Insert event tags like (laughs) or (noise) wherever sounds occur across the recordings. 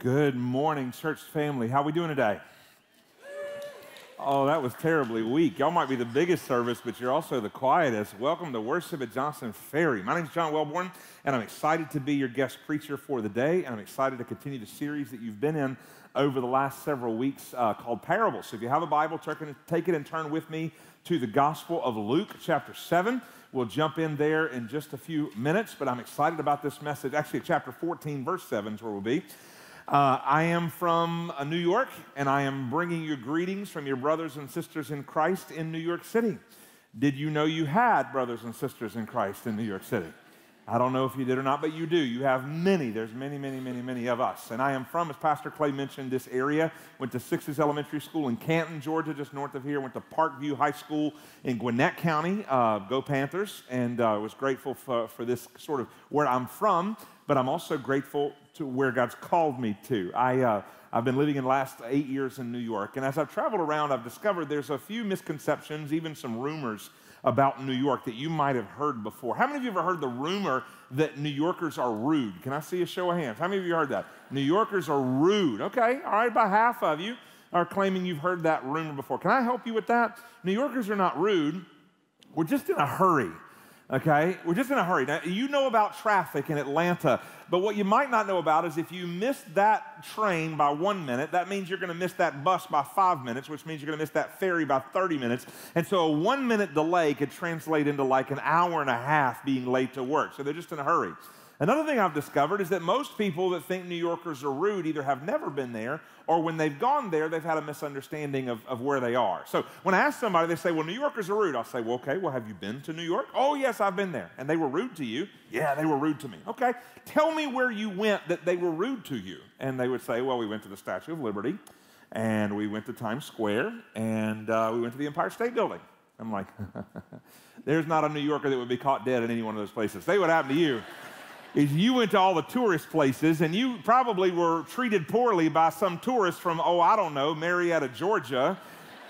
Good morning, church family. How are we doing today? Oh, that was terribly weak. Y'all might be the biggest service, but you're also the quietest. Welcome to worship at Johnson Ferry. My name is John Welborn, and I'm excited to be your guest preacher for the day. And I'm excited to continue the series that you've been in over the last several weeks uh, called Parables. So if you have a Bible, take it and turn with me to the Gospel of Luke, chapter 7. We'll jump in there in just a few minutes, but I'm excited about this message. Actually, chapter 14, verse 7 is where we'll be. Uh, I am from uh, New York, and I am bringing you greetings from your brothers and sisters in Christ in New York City. Did you know you had brothers and sisters in Christ in New York City? I don't know if you did or not, but you do. You have many. There's many, many, many, many of us. And I am from, as Pastor Clay mentioned, this area. Went to Sixes Elementary School in Canton, Georgia, just north of here. Went to Parkview High School in Gwinnett County. Uh, go Panthers! And uh, was grateful for, for this sort of where I'm from, but I'm also grateful to where God's called me to. I, uh, I've been living in the last eight years in New York. And as I've traveled around, I've discovered there's a few misconceptions, even some rumors about New York that you might have heard before. How many of you ever heard the rumor that New Yorkers are rude? Can I see a show of hands? How many of you heard that? New Yorkers are rude. Okay, all right, about half of you are claiming you've heard that rumor before. Can I help you with that? New Yorkers are not rude. We're just in a hurry okay? We're just in a hurry. Now, you know about traffic in Atlanta, but what you might not know about is if you miss that train by one minute, that means you're going to miss that bus by five minutes, which means you're going to miss that ferry by 30 minutes. And so a one minute delay could translate into like an hour and a half being late to work. So they're just in a hurry. Another thing I've discovered is that most people that think New Yorkers are rude either have never been there or when they've gone there, they've had a misunderstanding of, of where they are. So when I ask somebody, they say, Well, New Yorkers are rude. I'll say, Well, okay, well, have you been to New York? Oh, yes, I've been there. And they were rude to you? Yeah, they were rude to me. Okay, tell me where you went that they were rude to you. And they would say, Well, we went to the Statue of Liberty, and we went to Times Square, and uh, we went to the Empire State Building. I'm like, (laughs) There's not a New Yorker that would be caught dead in any one of those places. They would happen to you is you went to all the tourist places and you probably were treated poorly by some tourist from, oh, I don't know, Marietta, Georgia.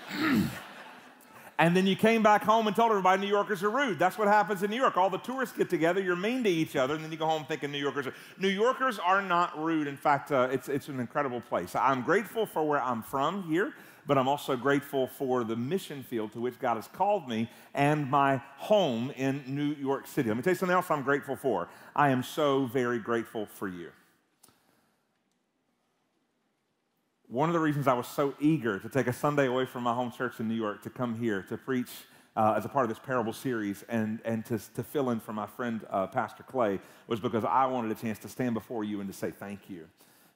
(clears throat) and then you came back home and told everybody New Yorkers are rude. That's what happens in New York. All the tourists get together, you're mean to each other, and then you go home thinking New Yorkers are. New Yorkers are not rude. In fact, uh, it's, it's an incredible place. I'm grateful for where I'm from here but I'm also grateful for the mission field to which God has called me and my home in New York City. Let me tell you something else I'm grateful for. I am so very grateful for you. One of the reasons I was so eager to take a Sunday away from my home church in New York to come here to preach uh, as a part of this parable series and, and to, to fill in for my friend uh, Pastor Clay was because I wanted a chance to stand before you and to say thank you.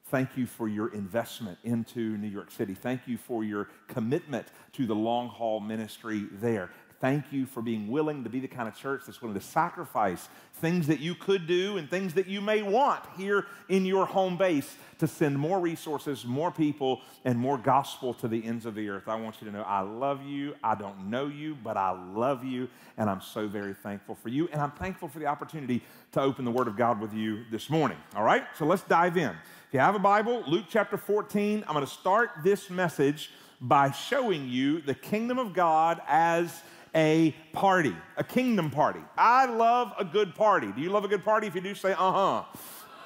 Thank you for your investment into New York City. Thank you for your commitment to the long haul ministry there. Thank you for being willing to be the kind of church that's willing to sacrifice things that you could do and things that you may want here in your home base to send more resources, more people, and more gospel to the ends of the earth. I want you to know I love you. I don't know you, but I love you, and I'm so very thankful for you. And I'm thankful for the opportunity to open the Word of God with you this morning. All right? So let's dive in. If you have a Bible, Luke chapter 14, I'm going to start this message by showing you the kingdom of God as a party, a kingdom party. I love a good party. Do you love a good party? If you do, say, uh huh.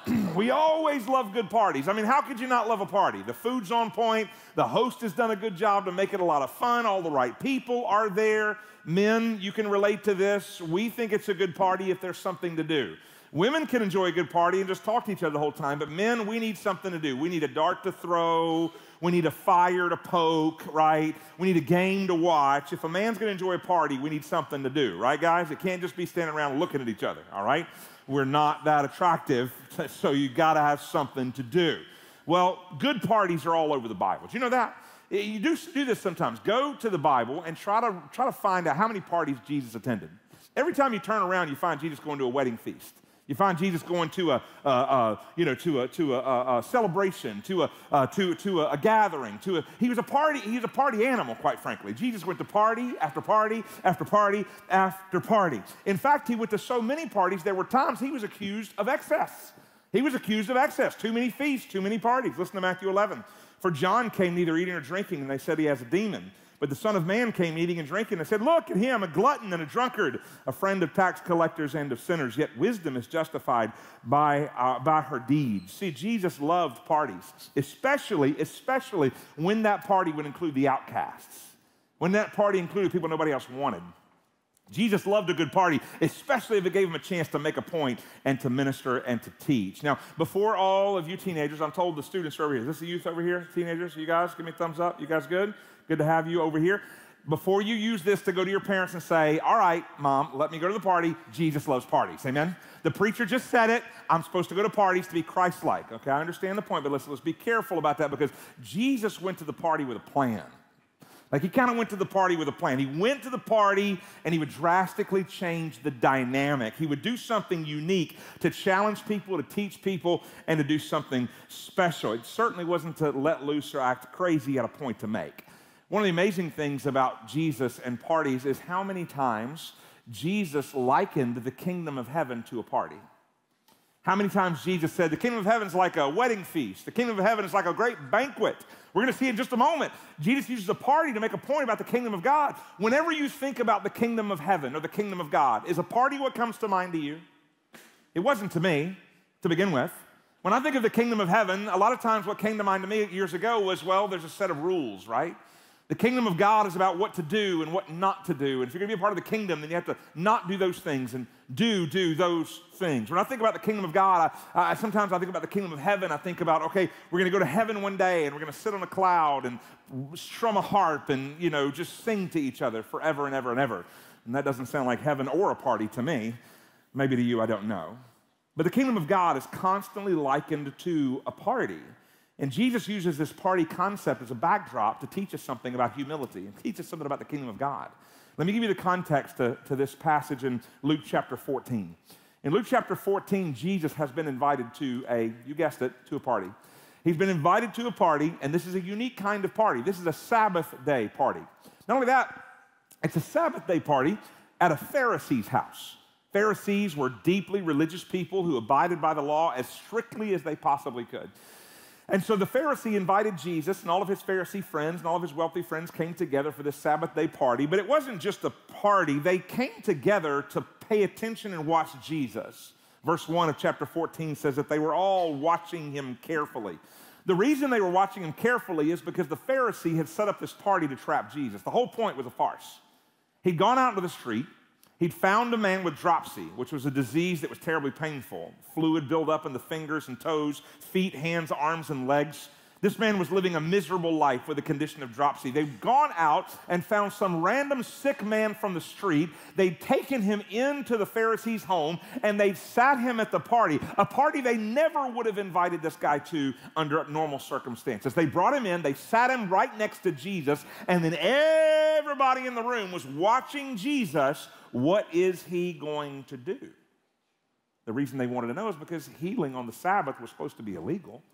(clears throat) we always love good parties. I mean, how could you not love a party? The food's on point, the host has done a good job to make it a lot of fun, all the right people are there. Men, you can relate to this. We think it's a good party if there's something to do. Women can enjoy a good party and just talk to each other the whole time, but men, we need something to do. We need a dart to throw. We need a fire to poke, right? We need a game to watch. If a man's going to enjoy a party, we need something to do, right, guys? It can't just be standing around looking at each other, all right? We're not that attractive, (laughs) so you got to have something to do. Well, good parties are all over the Bible. Do you know that? Eh, you do do this sometimes. Go to the Bible and try to try to find out how many parties Jesus attended. Every time you turn around, you find Jesus going to a wedding feast. You find Jesus going to a, a, a you know, to a, to a, a celebration, to a, uh, to, to a, gathering, to a, he was a party, he's a party animal, quite frankly. Jesus went to party after party after party after party. In fact, he went to so many parties, there were times he was accused of excess. He was accused of excess, too many feasts, too many parties. Listen to Matthew 11. For John came neither eating or drinking, and they said he has a demon. But the Son of Man came eating and drinking and said, Look at him, a glutton and a drunkard, a friend of tax collectors and of sinners. Yet wisdom is justified by, uh, by her deeds. See, Jesus loved parties, especially, especially when that party would include the outcasts, when that party included people nobody else wanted. Jesus loved a good party, especially if it gave him a chance to make a point and to minister and to teach. Now, before all of you teenagers, I'm told the students are over here. Is this the youth over here? Teenagers, you guys, give me a thumbs up. You guys good? Good to have you over here. Before you use this to go to your parents and say, All right, mom, let me go to the party, Jesus loves parties. Amen? The preacher just said it. I'm supposed to go to parties to be Christ like. Okay, I understand the point, but let's, let's be careful about that because Jesus went to the party with a plan. Like he kind of went to the party with a plan. He went to the party and he would drastically change the dynamic. He would do something unique to challenge people, to teach people, and to do something special. It certainly wasn't to let loose or act crazy. He had a point to make. One of the amazing things about Jesus and parties is how many times Jesus likened the kingdom of heaven to a party. How many times Jesus said, The kingdom of heaven is like a wedding feast, the kingdom of heaven is like a great banquet. We're going to see in just a moment. Jesus uses a party to make a point about the kingdom of God. Whenever you think about the kingdom of heaven or the kingdom of God, is a party what comes to mind to you? It wasn't to me to begin with. When I think of the kingdom of heaven, a lot of times what came to mind to me years ago was, well, there's a set of rules, right? The kingdom of God is about what to do and what not to do. And if you're going to be a part of the kingdom, then you have to not do those things and do, do those things. When I think about the kingdom of God, I, I, sometimes I think about the kingdom of heaven. I think about, okay, we're going to go to heaven one day and we're going to sit on a cloud and strum a harp and, you know, just sing to each other forever and ever and ever. And that doesn't sound like heaven or a party to me. Maybe to you, I don't know. But the kingdom of God is constantly likened to a party. And Jesus uses this party concept as a backdrop to teach us something about humility and teach us something about the kingdom of God. Let me give you the context to, to this passage in Luke chapter 14. In Luke chapter 14, Jesus has been invited to a, you guessed it, to a party. He's been invited to a party, and this is a unique kind of party. This is a Sabbath day party. Not only that, it's a Sabbath day party at a Pharisee's house. Pharisees were deeply religious people who abided by the law as strictly as they possibly could. And so the Pharisee invited Jesus, and all of his Pharisee friends and all of his wealthy friends came together for this Sabbath day party. But it wasn't just a party, they came together to pay attention and watch Jesus. Verse 1 of chapter 14 says that they were all watching him carefully. The reason they were watching him carefully is because the Pharisee had set up this party to trap Jesus. The whole point was a farce. He'd gone out into the street, He'd found a man with dropsy, which was a disease that was terribly painful. Fluid build up in the fingers and toes, feet, hands, arms, and legs. This man was living a miserable life with a condition of dropsy. They'd gone out and found some random sick man from the street. They'd taken him into the Pharisee's home and they'd sat him at the party, a party they never would have invited this guy to under normal circumstances. They brought him in, they sat him right next to Jesus, and then everybody in the room was watching Jesus. What is he going to do? The reason they wanted to know is because healing on the Sabbath was supposed to be illegal.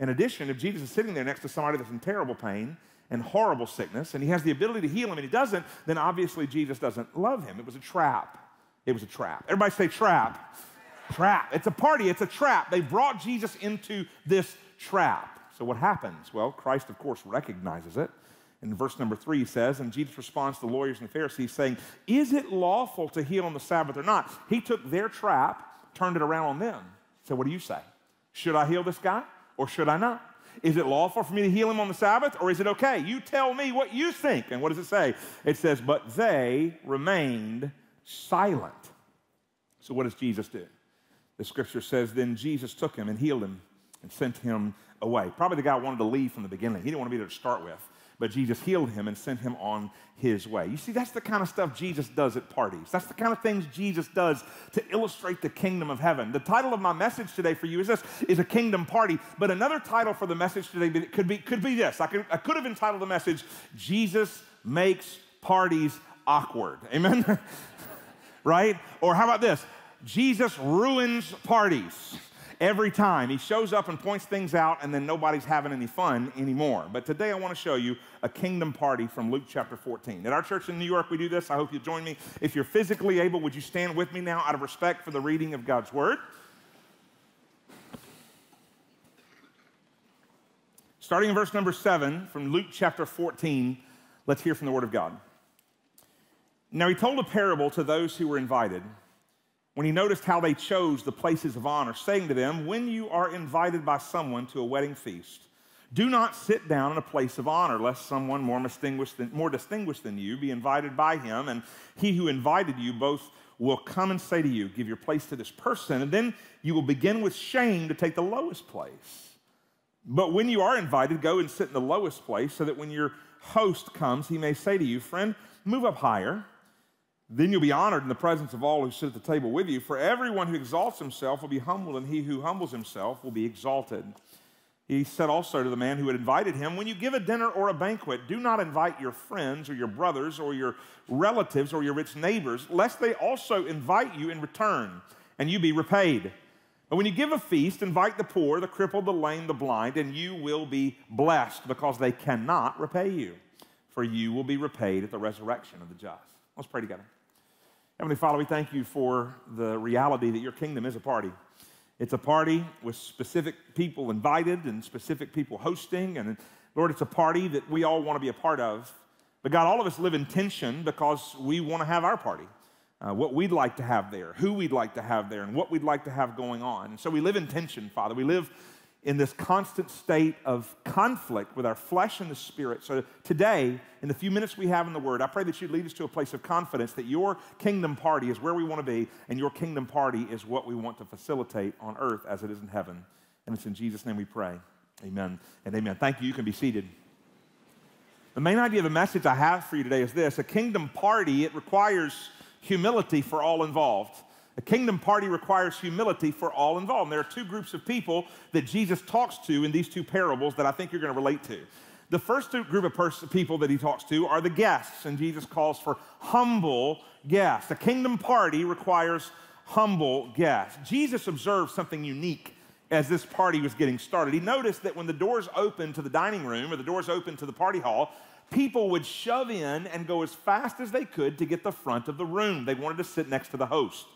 In addition, if Jesus is sitting there next to somebody that's in terrible pain and horrible sickness, and he has the ability to heal him and he doesn't, then obviously Jesus doesn't love him. It was a trap. It was a trap. Everybody say trap. Trap. It's a party, it's a trap. They brought Jesus into this trap. So what happens? Well, Christ, of course, recognizes it. In verse number three, he says, and Jesus responds to the lawyers and the Pharisees, saying, Is it lawful to heal on the Sabbath or not? He took their trap, turned it around on them. So, what do you say? Should I heal this guy? Or should I not? Is it lawful for me to heal him on the Sabbath or is it okay? You tell me what you think. And what does it say? It says, But they remained silent. So what does Jesus do? The scripture says, Then Jesus took him and healed him and sent him away. Probably the guy wanted to leave from the beginning. He didn't want to be there to start with but Jesus healed him and sent him on his way. You see, that's the kind of stuff Jesus does at parties. That's the kind of things Jesus does to illustrate the kingdom of heaven. The title of my message today for you is this is a kingdom party. But another title for the message today could be, could be this. I could, I could have entitled the message, Jesus makes parties awkward. Amen? (laughs) right? Or how about this? Jesus ruins parties every time. He shows up and points things out, and then nobody's having any fun anymore. But today I want to show you a kingdom party from Luke chapter 14. At our church in New York, we do this. I hope you'll join me. If you're physically able, would you stand with me now out of respect for the reading of God's word? Starting in verse number 7 from Luke chapter 14, Let's hear from the Word of God. Now, he told a parable to those who were invited when he noticed how they chose the places of honor, saying to them, When you are invited by someone to a wedding feast, do not sit down in a place of honor, lest someone more distinguished than, more distinguished than you be invited by him, and he who invited you both will come and say to you, Give your place to this person, and then you will begin with shame to take the lowest place. But when you are invited, go and sit in the lowest place, so that when your host comes, he may say to you, Friend, move up higher. Then you'll be honored in the presence of all who sit at the table with you. For everyone who exalts himself will be humbled, and he who humbles himself will be exalted. He said also to the man who had invited him, When you give a dinner or a banquet, do not invite your friends or your brothers or your relatives or your rich neighbors, lest they also invite you in return and you be repaid. But when you give a feast, invite the poor, the crippled, the lame, the blind, and you will be blessed because they cannot repay you, for you will be repaid at the resurrection of the just. Let's pray together. Heavenly Father, we thank you for the reality that your kingdom is a party. It's a party with specific people invited and specific people hosting. And Lord, it's a party that we all want to be a part of. But God, all of us live in tension because we want to have our party. Uh, what we'd like to have there, who we'd like to have there, and what we'd like to have going on. And so we live in tension, Father. We live in this constant state of conflict with our flesh and the spirit. So today, in the few minutes we have in the Word, I pray that you'd lead us to a place of confidence that your kingdom party is where we want to be, and your kingdom party is what we want to facilitate on earth as it is in heaven. And it's in Jesus' name we pray. Amen and amen. Thank you. You can be seated. The main idea of the message I have for you today is this a kingdom party, it requires humility for all involved. A kingdom party requires humility for all involved. And there are two groups of people that Jesus talks to in these two parables that I think you're going to relate to. The first group of pers- people that he talks to are the guests, and Jesus calls for humble guests. A kingdom party requires humble guests. Jesus observed something unique as this party was getting started. He noticed that when the doors opened to the dining room or the doors opened to the party hall, people would shove in and go as fast as they could to get the front of the room. They wanted to sit next to the host.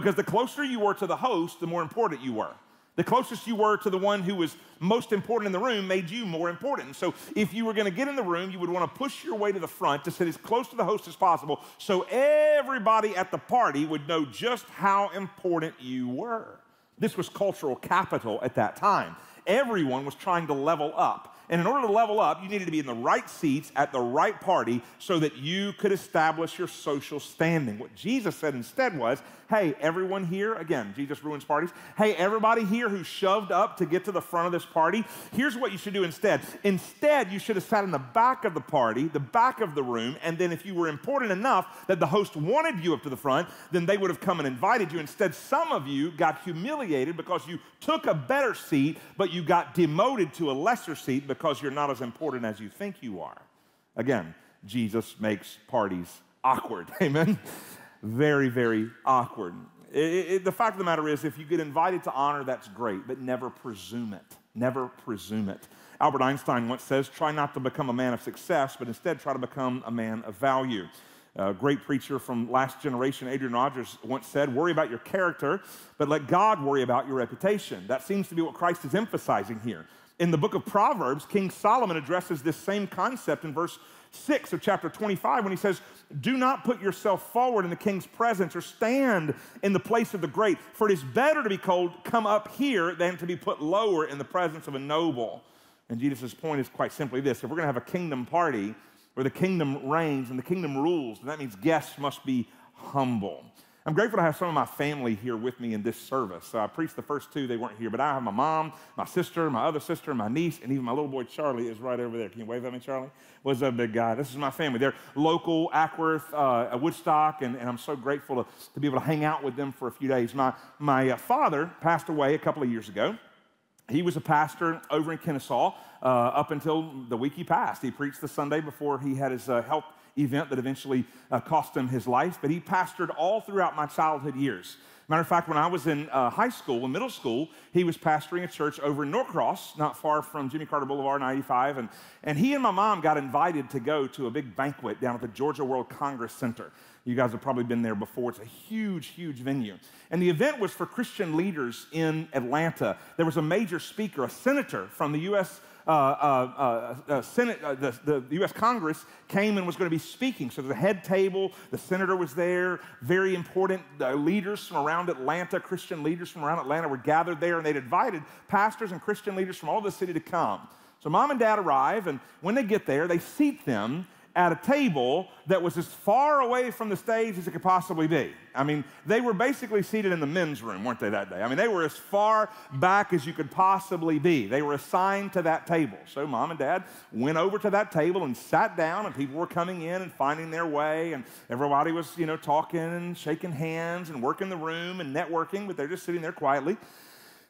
Because the closer you were to the host, the more important you were. The closest you were to the one who was most important in the room made you more important. So if you were going to get in the room, you would want to push your way to the front to sit as close to the host as possible so everybody at the party would know just how important you were. This was cultural capital at that time. Everyone was trying to level up. And in order to level up, you needed to be in the right seats at the right party so that you could establish your social standing. What Jesus said instead was, hey, everyone here, again, Jesus ruins parties. Hey, everybody here who shoved up to get to the front of this party, here's what you should do instead. Instead, you should have sat in the back of the party, the back of the room, and then if you were important enough that the host wanted you up to the front, then they would have come and invited you. Instead, some of you got humiliated because you took a better seat, but you got demoted to a lesser seat because you're not as important as you think you are. Again, Jesus makes parties awkward. (laughs) Amen very, very awkward. It, it, the fact of the matter is, if you get invited to honor, that's great, but never presume it. Never presume it. Albert Einstein once says, try not to become a man of success, but instead try to become a man of value. A great preacher from last generation, Adrian Rogers, once said, Worry about your character, but let God worry about your reputation. That seems to be what Christ is emphasizing here. In the book of Proverbs, King Solomon addresses this same concept in verse 6 of chapter 25 when he says, Do not put yourself forward in the king's presence or stand in the place of the great, for it is better to be called, Come up here, than to be put lower in the presence of a noble. And Jesus' point is quite simply this if we're going to have a kingdom party where the kingdom reigns and the kingdom rules, And that means guests must be humble. I'm grateful to have some of my family here with me in this service. I preached the first two, they weren't here, but I have my mom, my sister, my other sister, my niece, and even my little boy Charlie is right over there. Can you wave at me, Charlie? What's up, big guy? This is my family. They're local, Acworth, uh, Woodstock, and, and, I'm so grateful to, to, be able to hang out with them for a few days. My, my uh, father passed away a couple of years ago. He was a pastor over in Kennesaw uh, up until the week he passed. He preached the Sunday before he had his uh, health event that eventually uh, cost him his life, but he pastored all throughout my childhood years. Matter of fact, when I was in uh, high school, in middle school, he was pastoring a church over in Norcross, not far from Jimmy Carter Boulevard 95. And, and he and my mom got invited to go to a big banquet down at the Georgia World Congress Center. You guys have probably been there before. It's a huge, huge venue. And the event was for Christian leaders in Atlanta. There was a major speaker, a senator from the U.S uh, uh, uh, Senate, uh, the, the U.S. Congress came and was going to be speaking. So there's a head table. The senator was there. Very important uh, leaders from around Atlanta, Christian leaders from around Atlanta, were gathered there, and they'd invited pastors and Christian leaders from all over the city to come. So mom and dad arrive, and when they get there, they seat them at a table that was as far away from the stage as it could possibly be. I mean, they were basically seated in the men's room, weren't they, that day? I mean, they were as far back as you could possibly be. They were assigned to that table. So mom and dad went over to that table and sat down, and people were coming in and finding their way, and everybody was, you know, talking and shaking hands and working the room and networking, but they're just sitting there quietly.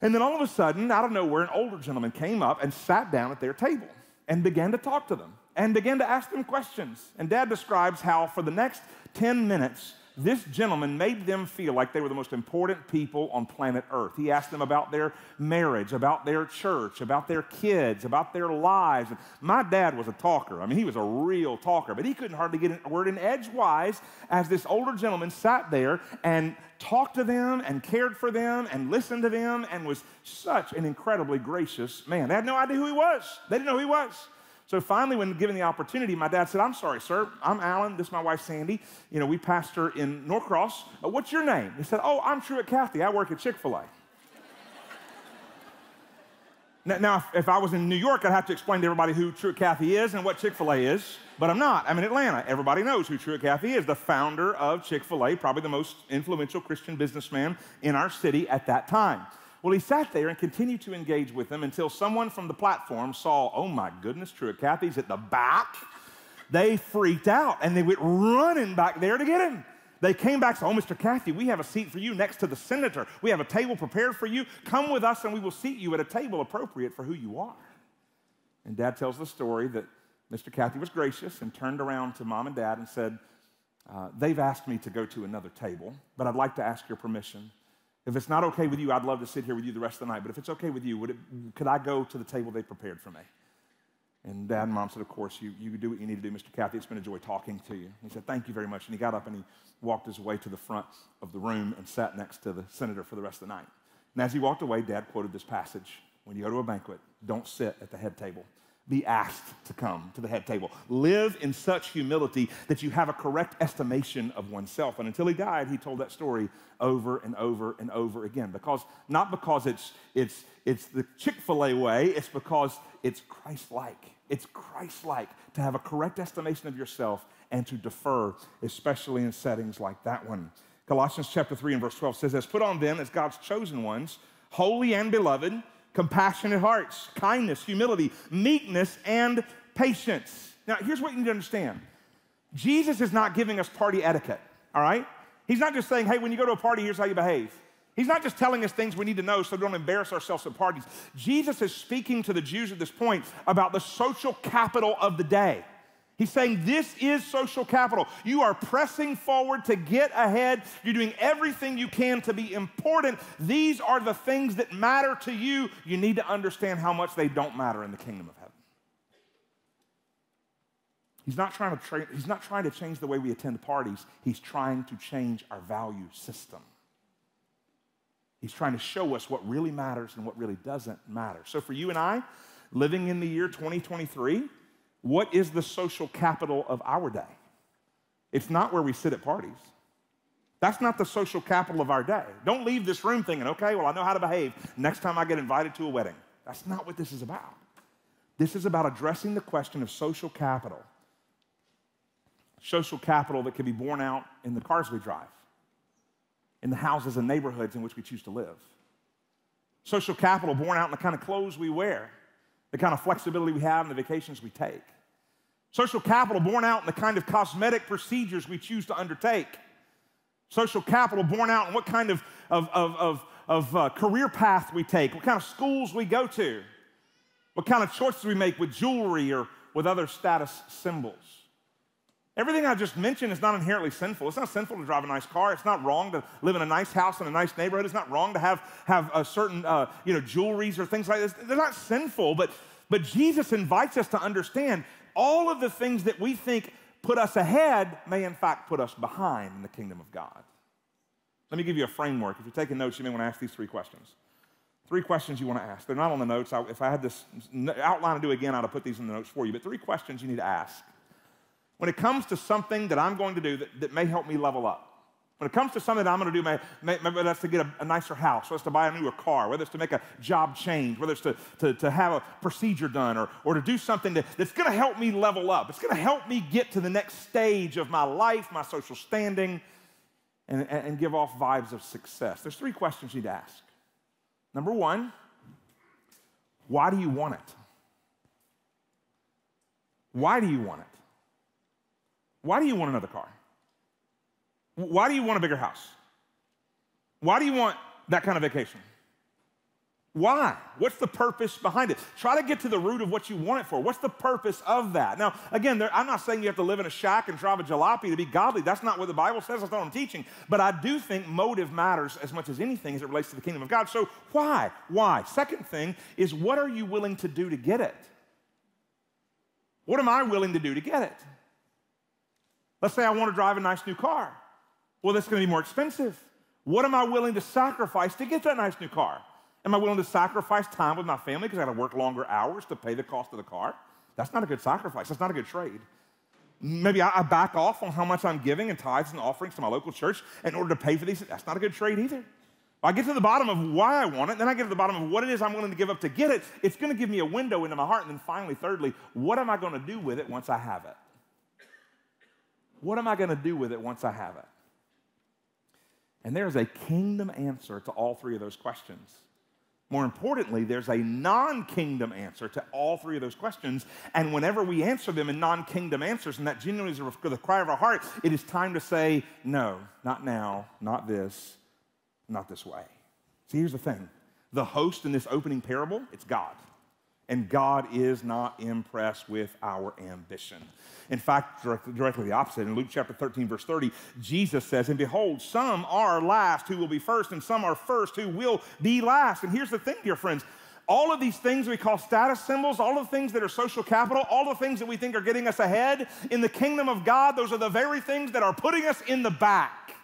And then all of a sudden, out of nowhere, an older gentleman came up and sat down at their table and began to talk to them and began to ask them questions. And dad describes how for the next 10 minutes, this gentleman made them feel like they were the most important people on planet Earth. He asked them about their marriage, about their church, about their kids, about their lives. And my dad was a talker. I mean, he was a real talker, but he couldn't hardly get a word in edgewise as this older gentleman sat there and talked to them and cared for them and listened to them and was such an incredibly gracious man. They had no idea who he was, they didn't know who he was. So finally, when given the opportunity, my dad said, I'm sorry, sir. I'm Alan. This is my wife, Sandy. You know, we pastor in Norcross. Uh, what's your name? He said, Oh, I'm Truett Cathy. I work at Chick fil A. now, now if, if, I was in New York, I'd have to explain to everybody who Truett Cathy is and what Chick fil A is, but I'm not. I'm in Atlanta. Everybody knows who Truett Cathy is, the founder of Chick fil A, probably the most influential Christian businessman in our city at that time. Well, he sat there and continued to engage with them until someone from the platform saw, oh my goodness, Truett Cathy's at the back. They freaked out and they went running back there to get him. They came back and said, Oh, Mr. Cathy, we have a seat for you next to the senator. We have a table prepared for you. Come with us and we will seat you at a table appropriate for who you are. And dad tells the story that Mr. Cathy was gracious and turned around to mom and dad and said, uh, They've asked me to go to another table, but I'd like to ask your permission. If it's not okay with you, I'd love to sit here with you the rest of the night. But if it's okay with you, it, could I go to the table they prepared for me? And dad and mom said, Of course, you, you do what you need to do, Mr. Cathy. It's been a joy talking to you. He said, Thank you very much. And he got up and he walked his way to the front of the room and sat next to the senator for the rest of the night. And as he walked away, dad quoted this passage When you go to a banquet, don't sit at the head table be asked to come to the head table. Live in such humility that you have a correct estimation of oneself. And until he died, he told that story over and over and over again. Because not because it's it's it's the Chick-fil-A way, it's because it's Christ-like. It's Christ-like to have a correct estimation of yourself and to defer, especially in settings like that one. Colossians chapter 3 and verse 12 says, As put on them as God's chosen ones, holy and beloved compassionate hearts, kindness, humility, meekness, and patience. Now, here's what you need to understand Jesus is not giving us party etiquette, all right? He's not just saying, hey, when you go to a party, here's how you behave. He's not just telling us things we need to know so we don't embarrass ourselves at parties. Jesus is speaking to the Jews at this point about the social capital of the day. He's saying this is social capital. You are pressing forward to get ahead. You're doing everything you can to be important. These are the things that matter to you. You need to understand how much they don't matter in the kingdom of heaven. He's not trying to, tra- he's not trying to change the way we attend parties. He's trying to change our value system. He's trying to show us what really matters and what really doesn't matter. So for you and I, living in the year 2023, what is the social capital of our day? It's not where we sit at parties. That's not the social capital of our day. Don't leave this room thinking, okay, well, I know how to behave next time I get invited to a wedding. That's not what this is about. This is about addressing the question of social capital. Social capital that can be borne out in the cars we drive, in the houses and neighborhoods in which we choose to live. Social capital borne out in the kind of clothes we wear, the kind of flexibility we have and the vacations we take. Social capital born out in the kind of cosmetic procedures we choose to undertake. Social capital born out in what kind of, of, of, of, of uh, career path we take, what kind of schools we go to, what kind of choices we make with jewelry or with other status symbols. Everything I just mentioned is not inherently sinful. It's not sinful to drive a nice car. It's not wrong to live in a nice house in a nice neighborhood. It's not wrong to have, have a certain, uh, you know, jewelries or things like this. They're not sinful, but, but Jesus invites us to understand all of the things that we think put us ahead may in fact put us behind in the kingdom of God. Let me give you a framework. If you're taking notes, you may want to ask these three questions. Three questions you want to ask. They're not on the notes. I, if I had this outline to do again, I'd have put these in the notes for you. But three questions you need to ask. When it comes to something that I'm going to do that, that may help me level up, when it comes to something that I'm going to do, maybe that's to get a, a, nicer house, whether it's to buy a newer car, whether it's to make a job change, whether it's to, to, to have a procedure done, or, or to do something that, that's going to help me level up. It's going to help me get to the next stage of my life, my social standing, and, and give off vibes of success. There's three questions you need to ask. Number one, why do you want it? Why do you want it? Why do you want another car? Why do you want a bigger house? Why do you want that kind of vacation? Why? What's the purpose behind it? Try to get to the root of what you want it for. What's the purpose of that? Now, again, there, I'm not saying you have to live in a shack and drive a jalopy to be godly. That's not what the Bible says. That's not what I'm teaching. But I do think motive matters as much as anything as it relates to the kingdom of God. So, why? Why? Second thing is, what are you willing to do to get it? What am I willing to do to get it? Let's say I want to drive a nice new car. Well, that's going to be more expensive. What am I willing to sacrifice to get that nice new car? Am I willing to sacrifice time with my family because I got to work longer hours to pay the cost of the car? That's not a good sacrifice. That's not a good trade. Maybe I, back off on how much I'm giving in tithes and offerings to my local church in order to pay for these. That's not a good trade either. I get to the bottom of why I want it, then I get to the bottom of what it is I'm willing to give up to get it. It's going to give me a window into my heart. And then finally, thirdly, what am I going to do with it once I have it? What am I going to do with it once I have it? And there's a kingdom answer to all three of those questions. More importantly, there's a non kingdom answer to all three of those questions. And whenever we answer them in non kingdom answers, and that genuinely is the cry of our heart, it is time to say, no, not now, not this, not this way. See, here's the thing the host in this opening parable, it's God and God is not impressed with our ambition. In fact, directly the opposite. In Luke chapter 13, verse 30, Jesus says, And behold, some are last who will be first, and some are first who will be last. And here's the thing, dear friends all of these things we call status symbols, all the things that are social capital, all the things that we think are getting us ahead in the kingdom of God, those are the very things that are putting us in the back.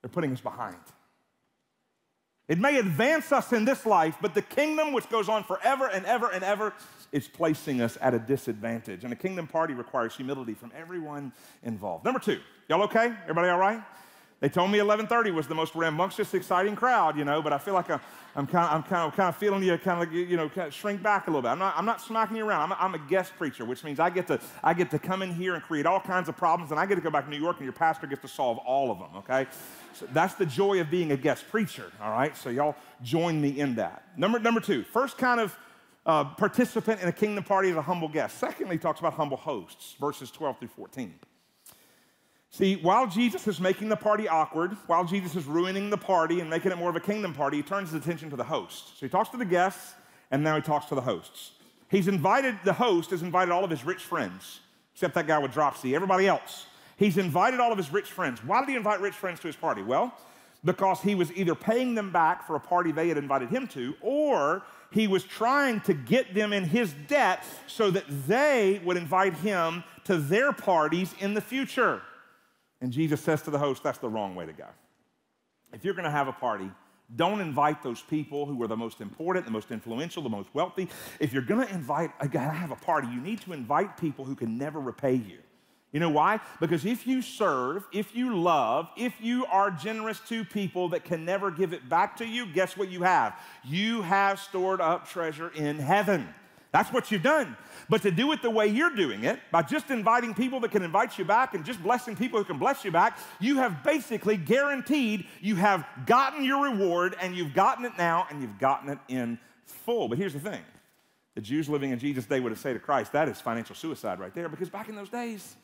They're putting us behind. It may advance us in this life, but the kingdom, which goes on forever and ever and ever, is placing us at a disadvantage. And a kingdom party requires humility from everyone involved. Number two, y'all okay? Everybody all right? They told me 11:30 was the most rambunctious, exciting crowd, you know, but I feel like I'm kind of, I'm kind of, kind of feeling you kind of, you know, kind of shrink back a little bit. I'm not, I'm not smacking you around. I'm a, I'm a guest preacher, which means I get to, I get to come in here and create all kinds of problems, and I get to go back to New York, and your pastor gets to solve all of them. Okay, so that's the joy of being a guest preacher. All right, so y'all join me in that. Number number two, first kind of uh, participant in a kingdom party is a humble guest. Secondly, talks about humble hosts, verses 12 through 14. See, while Jesus is making the party awkward, while Jesus is ruining the party and making it more of a kingdom party, he turns his attention to the host. So he talks to the guests, and now he talks to the hosts. He's invited, the host has invited all of his rich friends, except that guy with dropsy, everybody else. He's invited all of his rich friends. Why did he invite rich friends to his party? Well, because he was either paying them back for a party they had invited him to, or he was trying to get them in his debt so that they would invite him to their parties in the future. And Jesus says to the host, that's the wrong way to go. If you're going to have a party, don't invite those people who are the most important, the most influential, the most wealthy. If you're going to invite, I gotta have a party, you need to invite people who can never repay you. You know why? Because if you serve, if you love, if you are generous to people that can never give it back to you, guess what you have? You have stored up treasure in heaven. That's what you've done. But to do it the way you're doing it, by just inviting people that can invite you back and just blessing people who can bless you back, you have basically guaranteed you have gotten your reward and you've gotten it now and you've gotten it in full. But here's the thing the Jews living in Jesus' day would have said to Christ, that is financial suicide right there, because back in those days,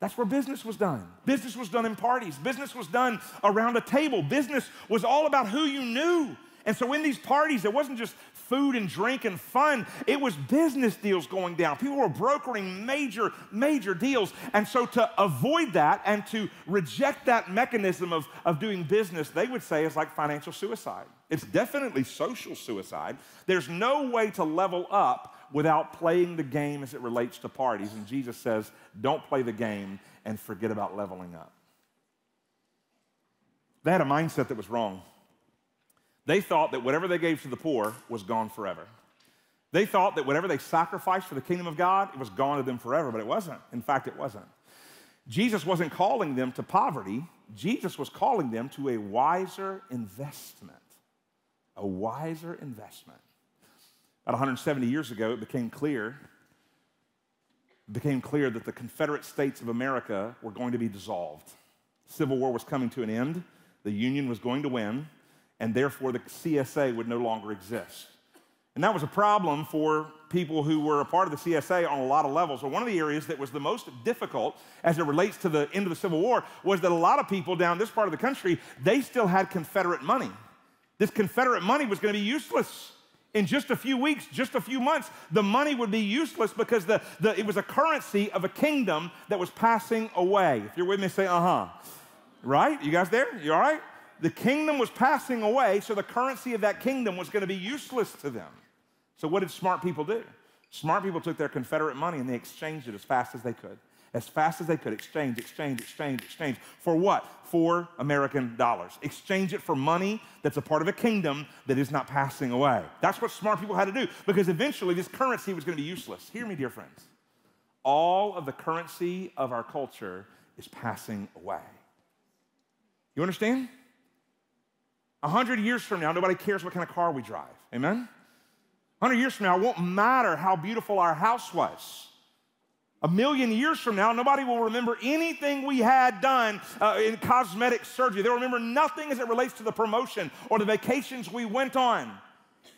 that's where business was done. Business was done in parties. Business was done around a table. Business was all about who you knew. And so in these parties, it wasn't just food and drink and fun, it was business deals going down. People were brokering major, major deals. And so to avoid that and to reject that mechanism of, of doing business, they would say is like financial suicide. It's definitely social suicide. There's no way to level up without playing the game as it relates to parties. And Jesus says, don't play the game and forget about leveling up. They had a mindset that was wrong. They thought that whatever they gave to the poor was gone forever. They thought that whatever they sacrificed for the kingdom of God, it was gone to them forever, but it wasn't. In fact, it wasn't. Jesus wasn't calling them to poverty, Jesus was calling them to a wiser investment. A wiser investment. About 170 years ago, it became clear it became clear that the Confederate States of America were going to be dissolved. Civil War was coming to an end, the Union was going to win, and therefore the CSA would no longer exist. And that was a problem for people who were a part of the CSA on a lot of levels. But one of the areas that was the most difficult as it relates to the end of the Civil War was that a lot of people down this part of the country, they still had Confederate money. This Confederate money was going to be useless. In just a few weeks, just a few months, the money would be useless because the, the, it was a currency of a kingdom that was passing away. If you're with me, say, uh huh. Right? You guys there? You all right? The kingdom was passing away, so the currency of that kingdom was going to be useless to them. So, what did smart people do? Smart people took their Confederate money and they exchanged it as fast as they could. As fast as they could. Exchange, exchange, exchange, exchange. For what? For American dollars. Exchange it for money that's a part of a kingdom that is not passing away. That's what smart people had to do because eventually this currency was going to be useless. Hear me, dear friends. All of the currency of our culture is passing away. You understand? A hundred years from now, nobody cares what kind of car we drive. Amen? 100 years from now, it won't matter how beautiful our house was. A million years from now, nobody will remember anything we had done uh, in cosmetic surgery. They'll remember nothing as it relates to the promotion or the vacations we went on.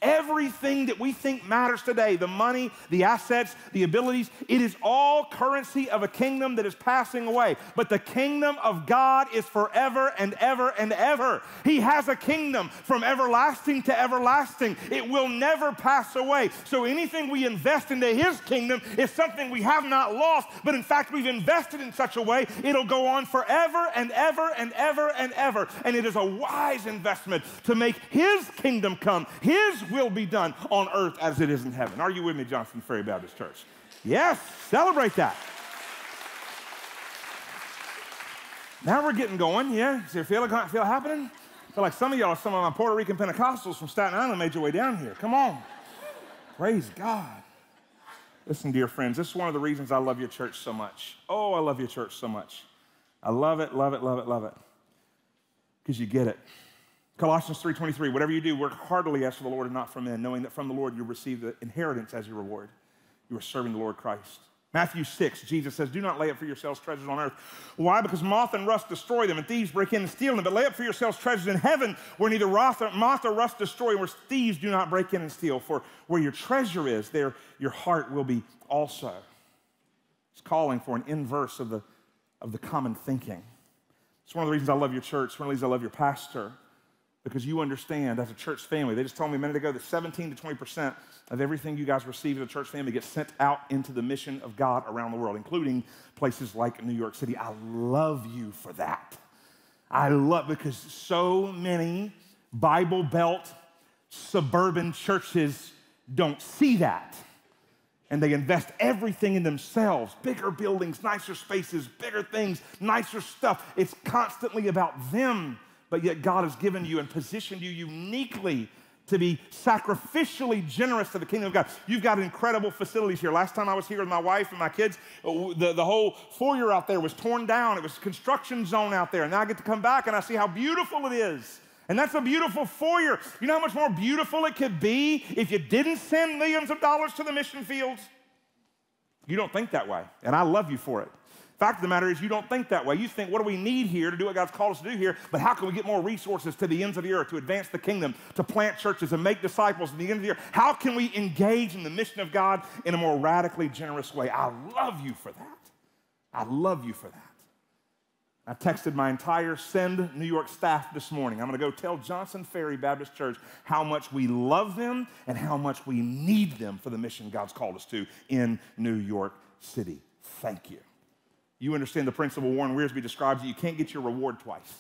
Everything that we think matters today, the money, the assets, the abilities, it is all currency of a kingdom that is passing away. But the kingdom of God is forever and ever and ever. He has a kingdom from everlasting to everlasting. It will never pass away. So anything we invest into His kingdom is something we have not lost, but in fact, we've invested in such a way it'll go on forever and ever and ever and ever. And it is a wise investment to make His kingdom come, His will be done on earth as it is in heaven. Are you with me, Johnson Ferry Baptist Church? Yes, celebrate that. Now we're getting going, yeah? Does it feel, it feel happening? I feel like some of y'all some of my Puerto Rican Pentecostals from Staten Island made your way down here. Come on. Praise God. Listen, dear friends, this is one of the reasons I love your church so much. Oh, I love your church so much. I love it, love it, love it, love it. Because you get it. Colossians 3:23, whatever you do, work heartily as for the Lord and not for men, knowing that from the Lord you receive the inheritance as your reward. You are serving the Lord Christ. Matthew 6, Jesus says, Do not lay up for yourselves treasures on earth. Why? Because moth and rust destroy them, and thieves break in and steal them. But lay up for yourselves treasures in heaven, where neither moth or rust destroy, where thieves do not break in and steal. For where your treasure is, there your heart will be also. It's calling for an inverse of the, of the common thinking. It's one of the reasons I love your church, one of the reasons I love your pastor because you understand as a church family. They just told me a minute ago that 17 to 20% of everything you guys receive as a church family gets sent out into the mission of God around the world, including places like New York City. I love you for that. I love because so many Bible Belt suburban churches don't see that. And they invest everything in themselves bigger buildings, nicer spaces, bigger things, nicer stuff. It's constantly about them but yet God has given you and positioned you uniquely to be sacrificially generous to the kingdom of God. You've got incredible facilities here. Last time I was here with my wife and my kids, uh, the, the whole foyer out there was torn down. It was a construction zone out there. And now I get to come back and I see how beautiful it is. And that's a beautiful foyer. You know how much more beautiful it could be if you didn't send millions of dollars to the mission fields? You don't think that way. And I love you for it. Fact of the matter is, you don't think that way. You think, what do we need here to do what God's called us to do here? But how can we get more resources to the ends of the earth to advance the kingdom, to plant churches and make disciples in the end of the earth? How can we engage in the mission of God in a more radically generous way? I love you for that. I love you for that. I texted my entire Send New York staff this morning. I'm going to go tell Johnson Ferry Baptist Church how much we love them and how much we need them for the mission God's called us to in New York City. Thank you. You understand the principle Warren Wiersbe describes that you can't get your reward twice.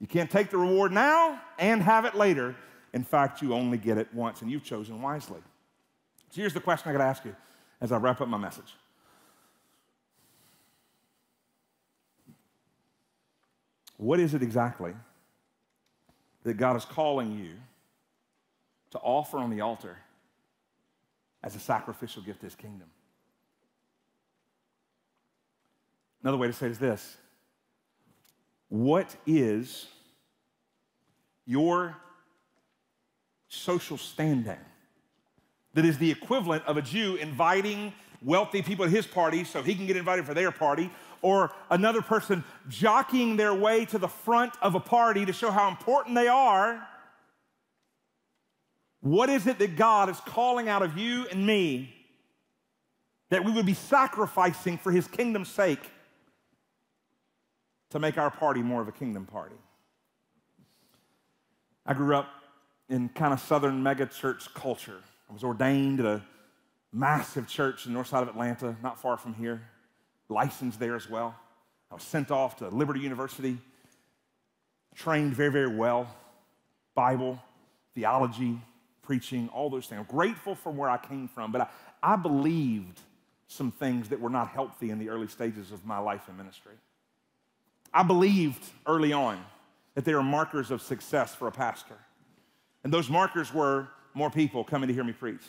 You can't take the reward now and have it later. In fact, you only get it once, and you've chosen wisely. So here's the question I got to ask you as I wrap up my message. What is it exactly that God is calling you to offer on the altar as a sacrificial gift to his kingdom. Another way to say it is this What is your social standing that is the equivalent of a Jew inviting wealthy people to his party so he can get invited for their party, or another person jockeying their way to the front of a party to show how important they are? What is it that God is calling out of you and me that we would be sacrificing for his kingdom's sake to make our party more of a kingdom party? I grew up in kind of southern mega church culture. I was ordained at a massive church in the north side of Atlanta, not far from here, licensed there as well. I was sent off to Liberty University, trained very, very well, Bible, theology, preaching, all those things. I'm grateful for where I came from, but I, I believed some things that were not healthy in the early stages of my life and ministry. I believed early on that there are markers of success for a pastor. And those markers were more people coming to hear me preach.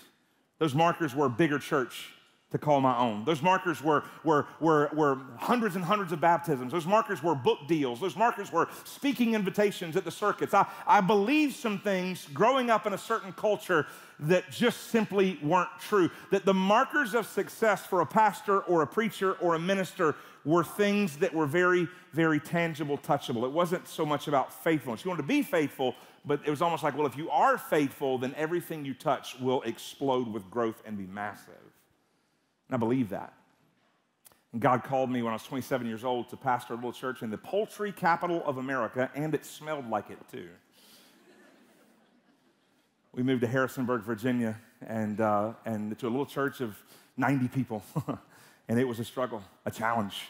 Those markers were a bigger church to call my own. Those markers were, were, were, were hundreds and hundreds of baptisms. Those markers were book deals. Those markers were speaking invitations at the circuits. I, I believed some things growing up in a certain culture that just simply weren't true. That the markers of success for a pastor or a preacher or a minister were things that were very, very tangible, touchable. It wasn't so much about faithfulness. You wanted to be faithful, but it was almost like, well, if you are faithful, then everything you touch will explode with growth and be massive. And I believe that. And God called me when I was 27 years old to pastor a little church in the poultry capital of America, and it smelled like it too. we moved to Harrisonburg, Virginia, and, uh, and to a little church of 90 people. (laughs) and it was a struggle, a challenge.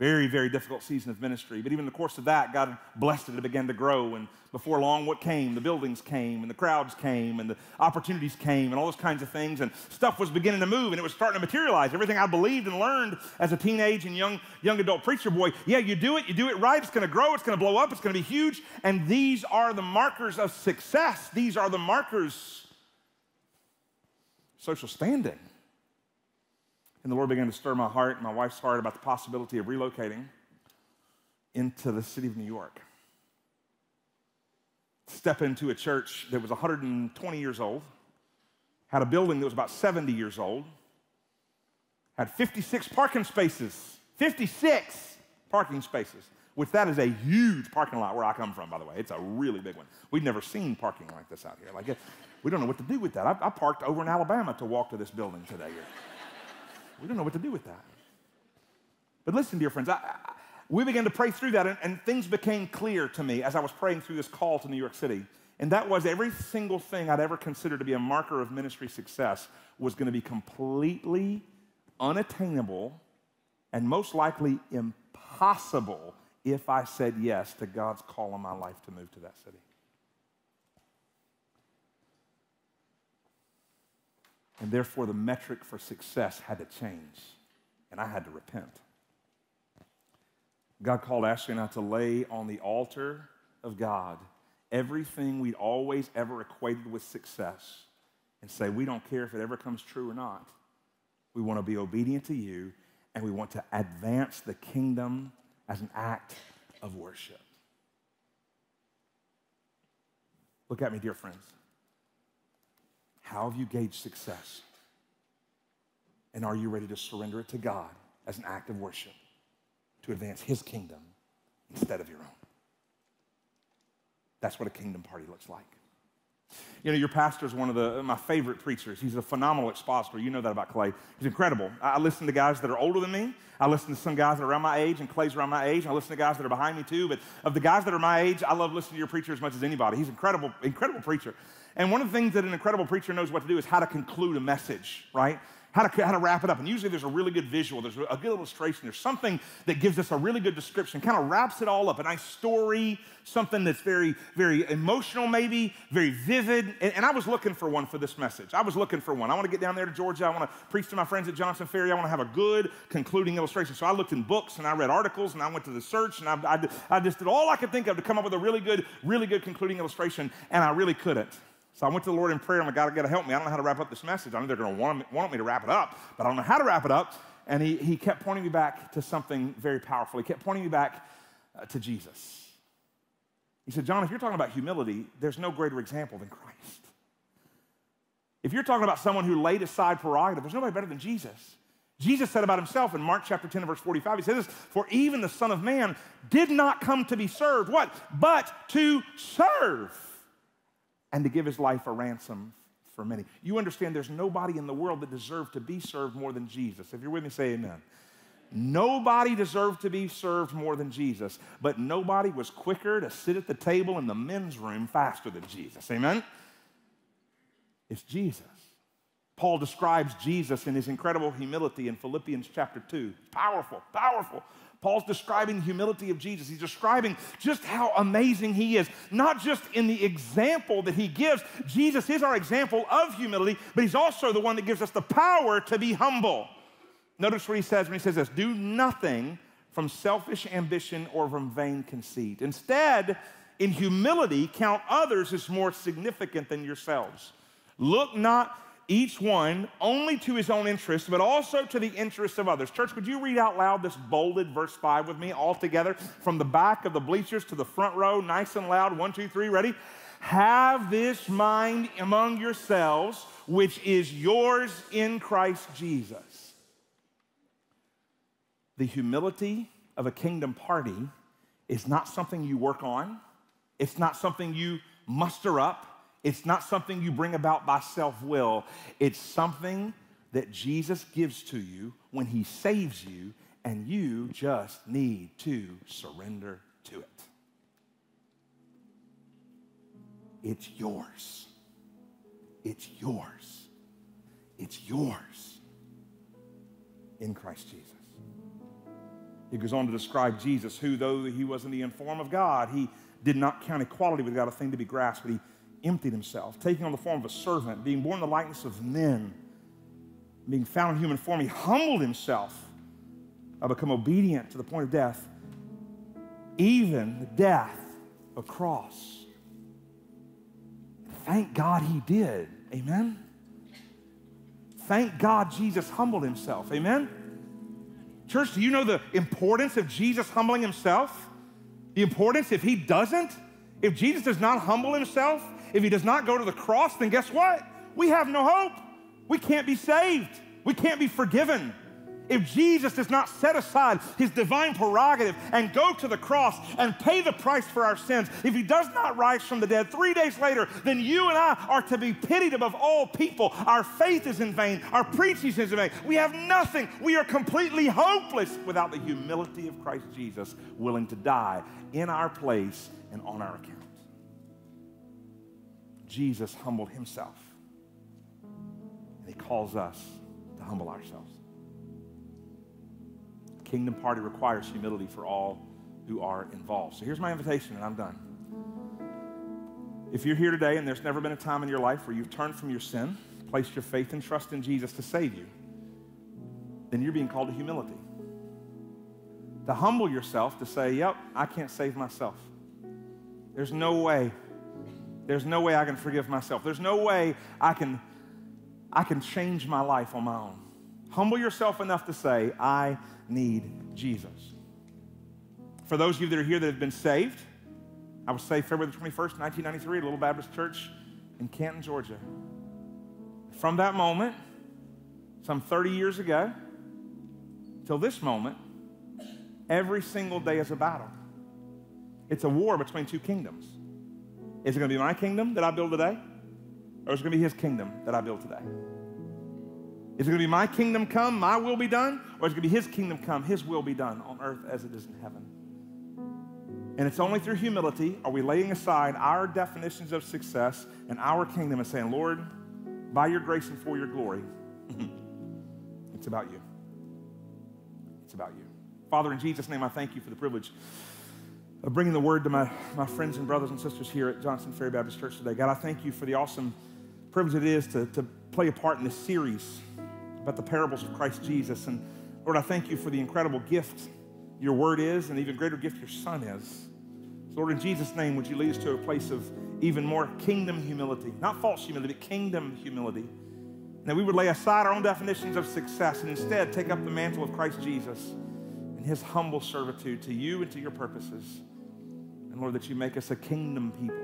Very, very difficult season of ministry. But even in the course of that, God blessed it. It began to grow. And before long, what came? The buildings came, and the crowds came, and the opportunities came, and all those kinds of things. And stuff was beginning to move, and it was starting to materialize. Everything I believed and learned as a teenage and young, young adult preacher boy yeah, you do it, you do it right, it's going to grow, it's going to blow up, it's going to be huge. And these are the markers of success. These are the markers social standing. And the Lord began to stir my heart and my wife's heart about the possibility of relocating into the city of New York. Step into a church that was 120 years old, had a building that was about 70 years old, had 56 parking spaces. 56 parking spaces, which that is a huge parking lot where I come from, by the way. It's a really big one. We've never seen parking like this out here. Like, we don't know what to do with that. I, I parked over in Alabama to walk to this building today. We don't know what to do with that. But listen, dear friends, I, I, we began to pray through that, and, and things became clear to me as I was praying through this call to New York City. And that was every single thing I'd ever considered to be a marker of ministry success was going to be completely unattainable and most likely impossible if I said yes to God's call on my life to move to that city. And therefore, the metric for success had to change, and I had to repent. God called Ashley and I to lay on the altar of God everything we'd always ever equated with success and say, we don't care if it ever comes true or not. We want to be obedient to you, and we want to advance the kingdom as an act of worship. Look at me, dear friends. How have you gauged success? And are you ready to surrender it to God as an act of worship to advance His kingdom instead of your own? That's what a kingdom party looks like. You know, your pastor is one of the, my favorite preachers. He's a phenomenal expositor. You know that about Clay. He's incredible. I listen to guys that are older than me. I listen to some guys that are around my age, and Clay's around my age. I listen to guys that are behind me too. But of the guys that are my age, I love listening to your preacher as much as anybody. He's an incredible, incredible preacher. And one of the things that an incredible preacher knows what to do is how to conclude a message, right? How to, how to wrap it up. And usually there's a really good visual, there's a good illustration, there's something that gives us a really good description, kind of wraps it all up, a nice story, something that's very, very emotional, maybe, very vivid. And, and I was looking for one for this message. I was looking for one. I want to get down there to Georgia. I want to preach to my friends at Johnson Ferry. I want to have a good concluding illustration. So I looked in books and I read articles and I went to the search and I, I, I just did all I could think of to come up with a really good, really good concluding illustration, and I really couldn't. So I went to the Lord in prayer. I'm like, God, I got to help me. I don't know how to wrap up this message. I know they're going to want, want me to wrap it up, but I don't know how to wrap it up. And he, he kept pointing me back to something very powerful. He kept pointing me back uh, to Jesus. He said, John, if you're talking about humility, there's no greater example than Christ. If you're talking about someone who laid aside prerogative, there's nobody better than Jesus. Jesus said about himself in Mark chapter 10, verse 45, he says this, For even the Son of Man did not come to be served, what? But to serve and to give his life a ransom for many. You understand there's nobody in the world that deserved to be served more than Jesus. If you're with me, say amen. Nobody deserved to be served more than Jesus, but nobody was quicker to sit at the table in the men's room faster than Jesus. Amen? It's Jesus. Paul describes Jesus in his incredible humility in Philippians chapter 2. Powerful, powerful. Paul's describing the humility of Jesus. He's describing just how amazing he is, not just in the example that he gives. Jesus is our example of humility, but he's also the one that gives us the power to be humble. Notice what he says when he says this do nothing from selfish ambition or from vain conceit. Instead, in humility, count others as more significant than yourselves. Look not each one only to his own interest, but also to the interests of others. Church, would you read out loud this bolded verse 5 with me all together from the back of the bleachers to the front row, nice and loud? One, two, three, ready? Have this mind among yourselves, which is yours in Christ Jesus. The humility of a kingdom party is not something you work on, it's not something you muster up. It's not something you bring about by self will, it's something that Jesus gives to you when he saves you, and you just need to surrender to it. It's yours. It's yours. It's yours in Christ Jesus. He goes on to describe Jesus, who, though he was in the form of God, he did not count equality with God a thing to be grasped, but he emptied himself, taking on the form of a servant, being born in the likeness of men, being found in human form, he humbled himself. I become obedient to the point of death, even the death of cross. Thank God he did. Amen. Thank God Jesus humbled himself. Amen. Church, do you know the importance of Jesus humbling himself? The importance if he doesn't, if Jesus does not humble himself, if he does not go to the cross, then guess what? We have no hope. We can't be saved. We can't be forgiven. If Jesus does not set aside his divine prerogative and go to the cross and pay the price for our sins, if he does not rise from the dead three days later, then you and I are to be pitied above all people. Our faith is in vain. Our preaching is in vain. We have nothing. We are completely hopeless without the humility of Christ Jesus, willing to die in our place and on our account. Jesus humbled himself. And he calls us to humble ourselves. Kingdom party requires humility for all who are involved. So here's my invitation, and I'm done. If you're here today and there's never been a time in your life where you've turned from your sin, placed your faith and trust in Jesus to save you, then you're being called to humility. To humble yourself, to say, Yep, I can't save myself. There's no way there's no way I can forgive myself. There's no way I can, I can change my life on my own. Humble yourself enough to say, I need Jesus. For those of you that are here that have been saved, I was saved February 21st, 1993, at Little Baptist Church in Canton, Georgia. From that moment, some 30 years ago, till this moment, every single day is a battle. It's a war between two kingdoms. Is it going to be my kingdom that I build today? Or is it going to be his kingdom that I build today? Is it going to be my kingdom come, my will be done? Or is it going to be his kingdom come, his will be done on earth as it is in heaven? And it's only through humility are we laying aside our definitions of success and our kingdom and saying, Lord, by your grace and for your glory, (laughs) It's about you. It's about you. Father, in Jesus' name, I thank you for the privilege of bringing the word to my, my friends and brothers and sisters here at Johnson Ferry Baptist Church today. God, I thank you for the awesome privilege it is to, to play a part in this series about the parables of Christ Jesus. And Lord, I thank you for the incredible gift your word is, and even greater gift your son is. So, Lord, in Jesus' name, would you lead us to a place of even more kingdom humility, not false humility, but kingdom humility. And that we would lay aside our own definitions of success and instead take up the mantle of Christ Jesus and his humble servitude to you and to your purposes. And Lord, that you make us a kingdom people,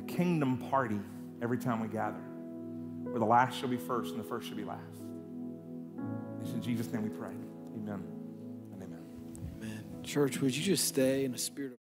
a kingdom party every time we gather, where the last shall be first and the first shall be last. It's in Jesus' name we pray. Amen and amen. Amen. Church, would you just stay in a spirit of